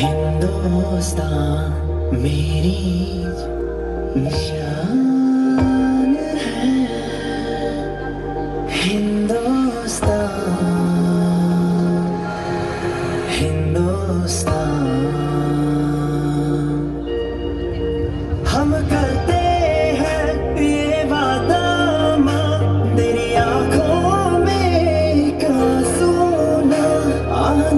हिंदुस्तान मेरी जान है हिंदुस्तान हिंदुस्तान हम का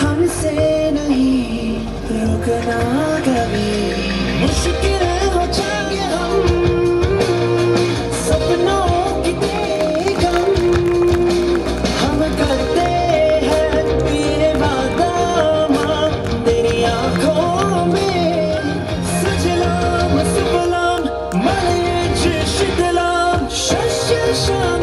हमसे नहीं रुकना कभी। मुश्किल should